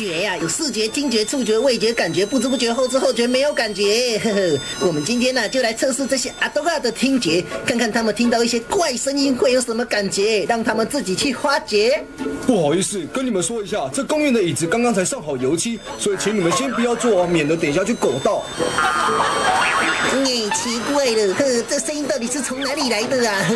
觉呀，有视觉、听觉、触觉、味觉、感觉，不知不觉、后知后觉，没有感觉。呵呵，我们今天呢，就来测试这些阿多嘎的听觉，看看他们听到一些怪声音会有什么感觉，让他们自己去发掘。不好意思，跟你们说一下，这公园的椅子刚刚才上好油漆，所以请你们先不要坐哦，免得等一下就狗到。你奇怪了，呵，这声音到底是从哪里来的啊？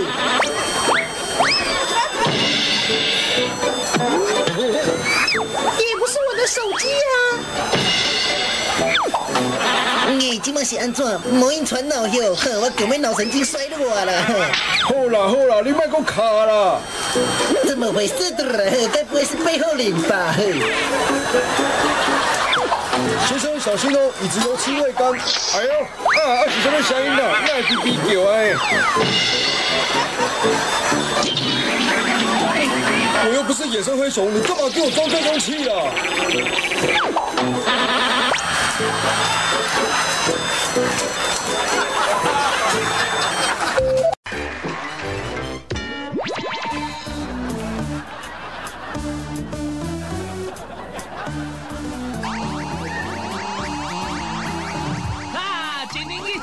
的手机啊！你这马是安怎？魔音传脑哟，呵，我根本脑神经衰弱了。好啦好啦，你别给我卡啦！怎么回事的了？该不会是背后领吧？先生小心哦，椅子油漆未干。哎呦，啊啊是什么声音啊？那是哔哔叫哎！我又不是野生黑熊，你干嘛给我装这种气？啊！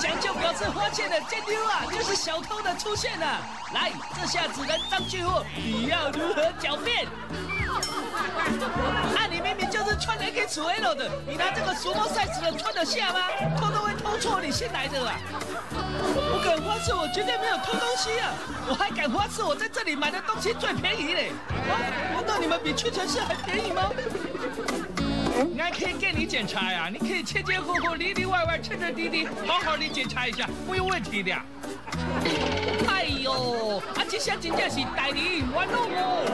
警铃一响就表示花钱的监丢啊，就是小偷的出现了。来，这下子人赃俱获，你要如何狡辩？啊，你明明就是穿 XL 的，你拿这个熟模 size 的穿得下吗？偷都会偷错你新来的啊！我敢发誓，我绝对没有偷东西啊！我还敢发誓，我在这里买的东西最便宜嘞！难道你们比屈臣氏还便宜吗？还可以给你检查呀，你可以前前后后、里里外外、彻彻底底、好好的检查一下，没有问题的。哎呦，啊，这下真正是代理完了哦。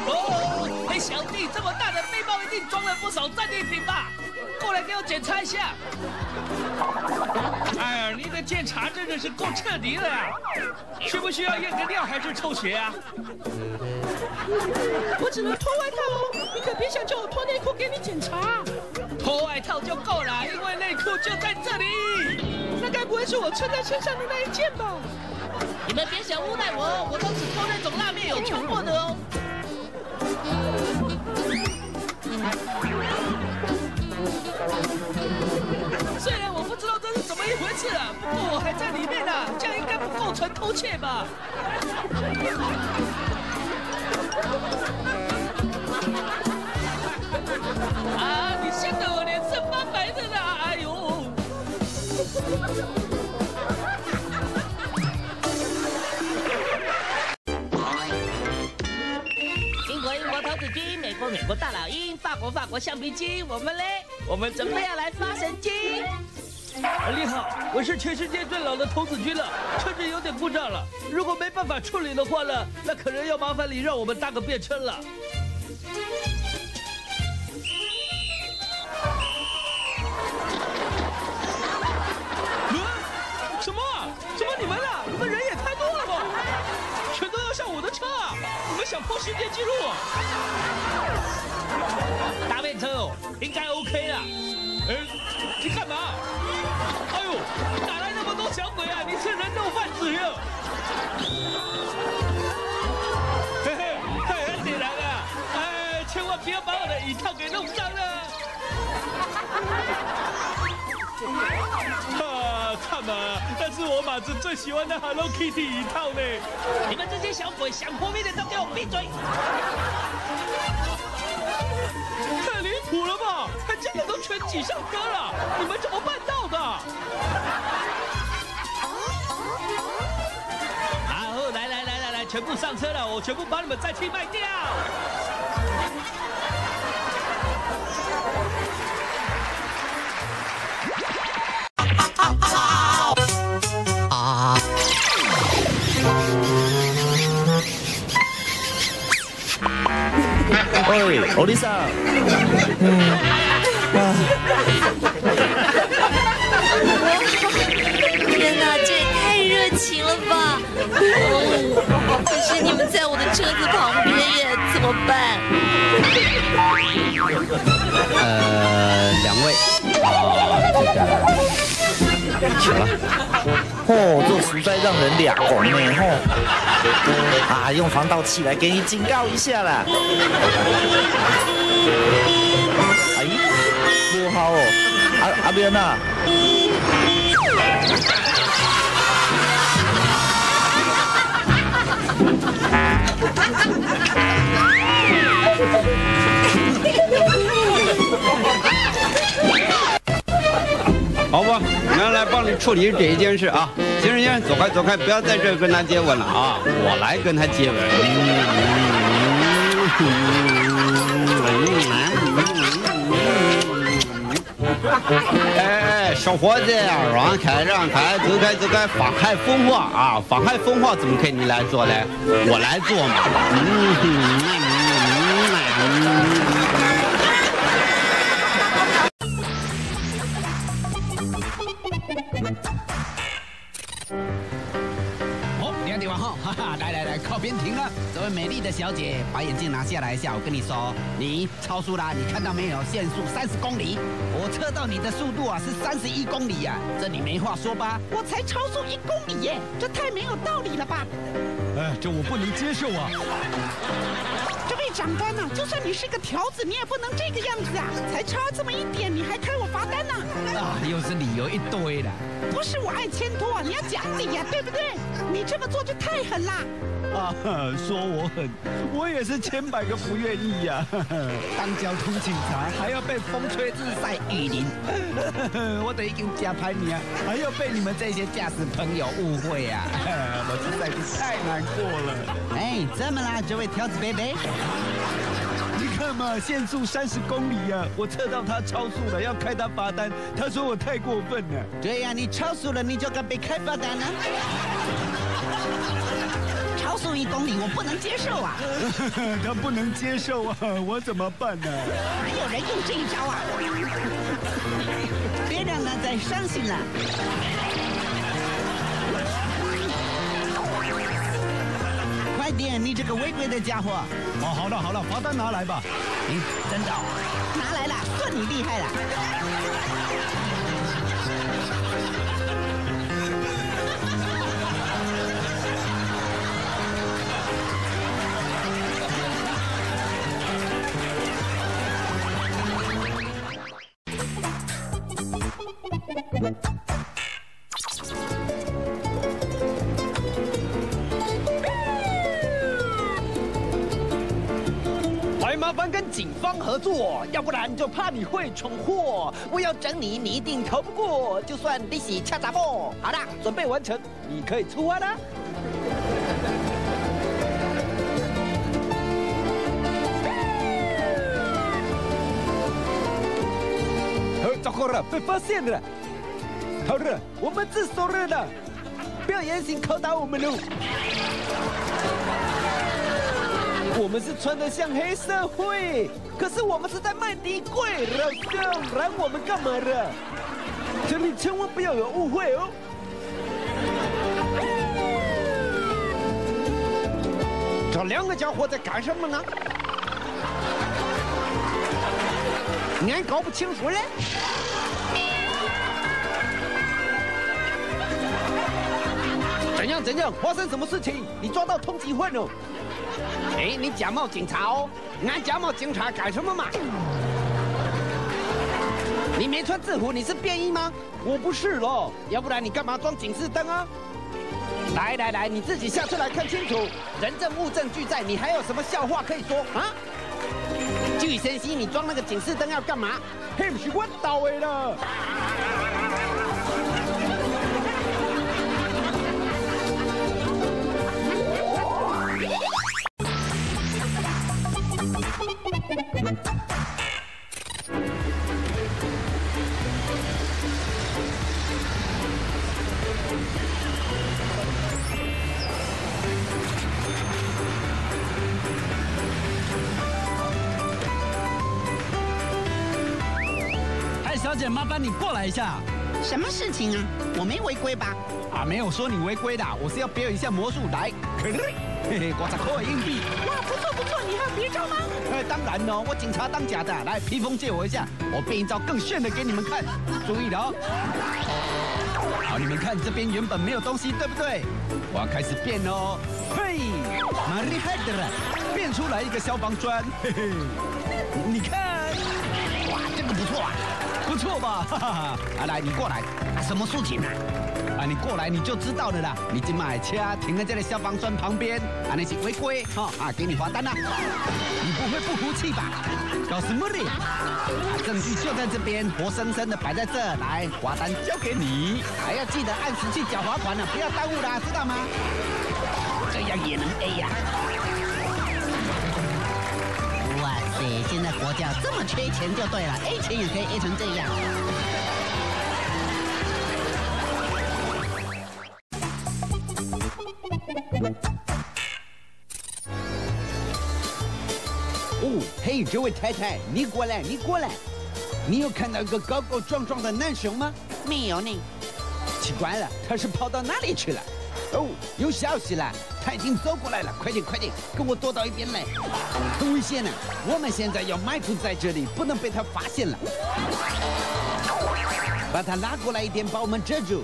哦，哎，小弟，这么大定装了不少战利品吧？过来给我检查一下。哎呀，你的检查真的是够彻底的呀！需不需要验个尿还是抽血啊？我只能脱外套哦，你可别想叫我脱内裤给你检查。脱外套就够了，因为内裤就在这里。那该不会是我穿在身上的那一件吧？你们别想诬赖我，我都只偷那种辣面有穿过的哦。虽然我不知道这是怎么一回事啊，不过我还在里面呢，这样应该不构成偷窃吧？啊，你吓得我脸色发白的呢！哎呦！国美国大老鹰，法国法国橡皮筋，我们嘞，我们准备要来发神经。你好，我是全世界最老的童子军了，车子有点故障了，如果没办法处理的话呢，那可能要麻烦你让我们搭个便车了。嗯？什么啊？什么你们啊？你们人也太多了吧？全都要上我的车啊！你们想破世界纪录车哦，应该 OK 啦。嗯，你干嘛？哎呦，哪来那么多小鬼啊？你是人肉贩子哟！嘿嘿，太安点人啊！哎，千万不要把我的椅套给弄脏了。啊，看嘛，那是我马子最喜欢的 Hello Kitty 椅套呢。你们这些小鬼想破灭的都给我闭嘴！太离谱了吧！还真的都全挤上车了，你们怎么办到的？好，来来来来来，全部上车了，我全部把你们再去卖掉。喂，欧丽莎。天哪，这也太热情了吧！哦，可是你们在我的车子旁边耶，怎么办？呃，两位，啊，这个，行了。哦，这实在让人俩拱呢吼。啊，用防盗器来给你警告一下啦。哎，不好哦，阿阿边呐。好吧，那来帮你处理这一件事啊。行人先生走开走开，不要在这跟他接吻了啊！我来跟他接吻。哎，小伙子，让开让开，走开走开，妨害风化啊！妨害风化怎么可以你来做嘞？我来做嘛。哦，两点往后，哈哈，来来来，靠边停了。这位美丽的小姐，把眼镜拿下来一下。我跟你说，你超速啦！你看到没有？限速三十公里，我测到你的速度啊是三十一公里呀，这你没话说吧？我才超速一公里耶，这太没有道理了吧？哎，这我不能接受啊！长官呐，就算你是个条子，你也不能这个样子啊！才差这么一点，你还开我罚单呢？啊，又是理由一堆了。不是我爱牵拖啊，你要讲理呀，对不对？你这么做就太狠啦！啊，说我狠，我也是千百个不愿意呀。当交通警察还要被风吹日晒雨淋，我得给加排名，还要被你们这些驾驶朋友误会啊！我实在是太难过了。哎，怎么啦，这位条子贝贝？你看嘛，限速三十公里呀，我测到他超速了，要开他罚单。他说我太过分了。对呀，你超速了，你就该被开罚单了。超速一公里，我不能接受啊！他不能接受啊，我怎么办呢？哪有人用这一招啊？别让他再伤心了。快点，你这个违规的家伙！哦，好了好了，罚单拿来吧。嗯，真的，拿来了，算你厉害了。麻烦跟警方合作，要不然就怕你会闯祸。我要整你，你一定逃不过。就算利息掐杂货，好啦，准备完成，你可以出发啦。糟糕了，被发现了！好了，我们自首了，不要严刑拷打我们喽。我们是穿的像黑社会，可是我们是在卖低贵，老兄，拦我们干嘛的？这里千万不要有误会哦。这两个家伙在干什么呢？你还搞不清楚嘞？怎样怎样？发生什么事情？你抓到通缉犯了？哎，你假冒警察哦！俺假冒警察干什么嘛？你没穿制服，你是便衣吗？我不是咯，要不然你干嘛装警示灯啊？来来来，你自己下车来看清楚，人证物证俱在，你还有什么笑话可以说啊？据生息，你装那个警示灯要干嘛？嘿，不是我到位了。小姐，麻烦你过来一下。什么事情啊？我没违规吧？啊，没有说你违规的，我是要表演一下魔术来。嘿嘿，我在扣硬币。哇，不错不错，你还有别招吗？哎，当然喽，我警察当假的。来，披风借我一下，我变一招更炫的给你们看。注意了哦。好，你们看这边原本没有东西，对不对？我要开始变喽。嘿，蛮厉害的了，变出来一个消防砖。嘿嘿，你看，不错啊，不错吧？啊，来，你过来。啊，什么事情啊？啊，你过来你就知道了啦。你今买车停在这里消防栓旁边，啊，那是违规，哈啊，给你罚单啦。你不会不服气吧？搞什么嘞？证据就在这边，活生生的摆在这，来，罚单交给你，还要记得按时去缴罚款呢，不要耽误了，知道吗？这样也能 A 呀？现在国家这么缺钱就对了，A 钱也可以 A 成这样。哦，嘿，这位太太，你过来，你过来，你有看到一个高高壮壮的男生吗？没有呢。奇怪了，他是跑到哪里去了？哦，有消息了，他已经走过来了，快点快点，跟我躲到一边来，很危险呢。我们现在要埋伏在这里，不能被他发现了。把他拉过来一点，把我们遮住。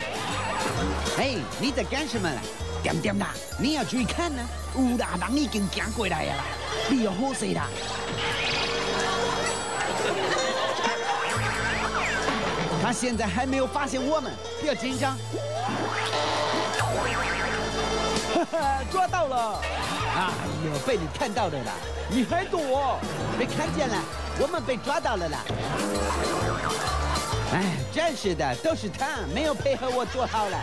哎，你在干什么呢？点点啦，你要注意看呢。有啦，人已经赶过来了啦，你要好势啦。他现在还没有发现我们，不要紧张。抓到了！哎呦，被你看到了啦！你还躲？被看见了，我们被抓到了啦！哎，真是的，都是他没有配合我做好了。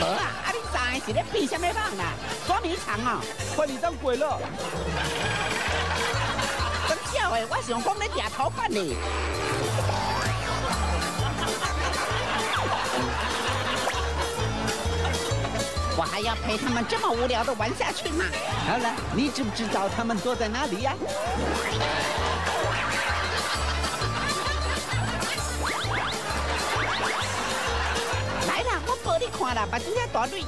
无啊，啊你在是咧比什么棒啊？捉迷藏啊！把你当鬼了！真巧诶，我想讲咧抓头发呢。我还要陪他们这么无聊的玩下去吗？好了，你知不知道他们躲在哪里呀？来了，我帮你看啦，把这些大队。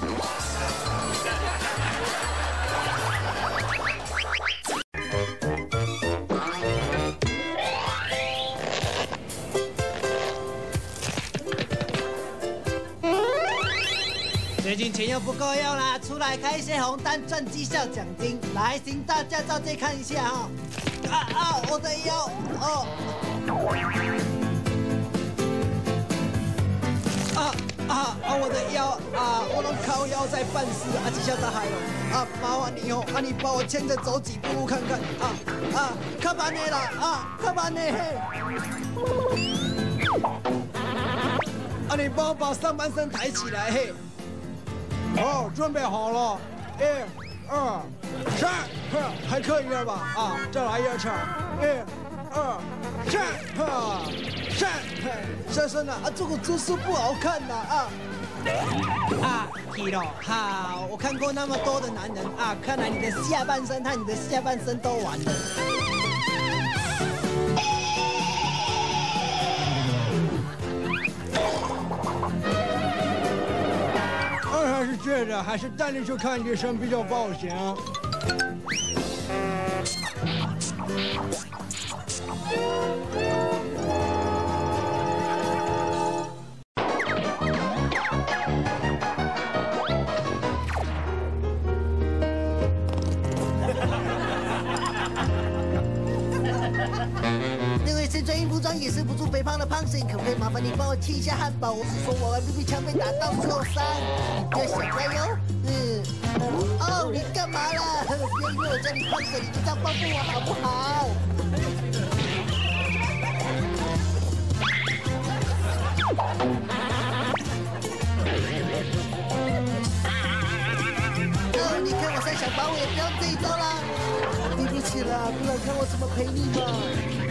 最近钱又不够用啦，出来开一些红单赚绩效奖金。来，请大家照这看一下哈。啊啊，我的腰哦。啊啊啊！我的腰啊，我拢靠腰在办事啊，绩效大海了啊！麻烦你哦，啊你帮我牵着走几步看看啊啊！卡班内啦啊，卡班内嘿。啊，你帮我把上半身抬起来嘿。哦，准备好了，一、二、三，呵，还可以吧？啊，再来一次，一、二、三，哈，三，先生啊，啊，这个姿势不好看呐，啊。啊，Hero，好，我看过那么多的男人啊，看来你的下半身和你的下半身都完了。觉得还是带你去看医生比较保险。身穿衣服装掩饰不住肥胖的胖身，可不可以麻烦你帮我切一下汉堡？我是说我玩 BB 枪被打到受伤，你不要想歪哟。嗯，哦，你干嘛啦？不 要因为我叫你胖婶，你就这样报复我好不好？哦，你看我再想把我也不要这一招啦。对不起啦，不然看我怎么赔你嘛。